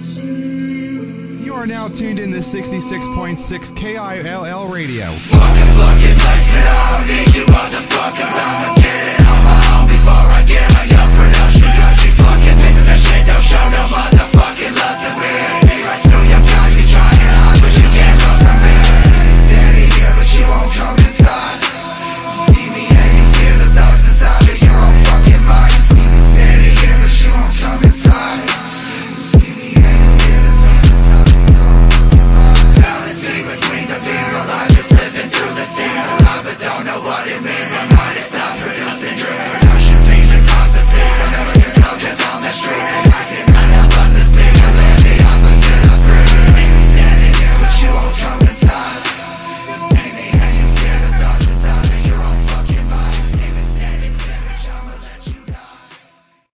You are now tuned in to 66.6 KILL Radio.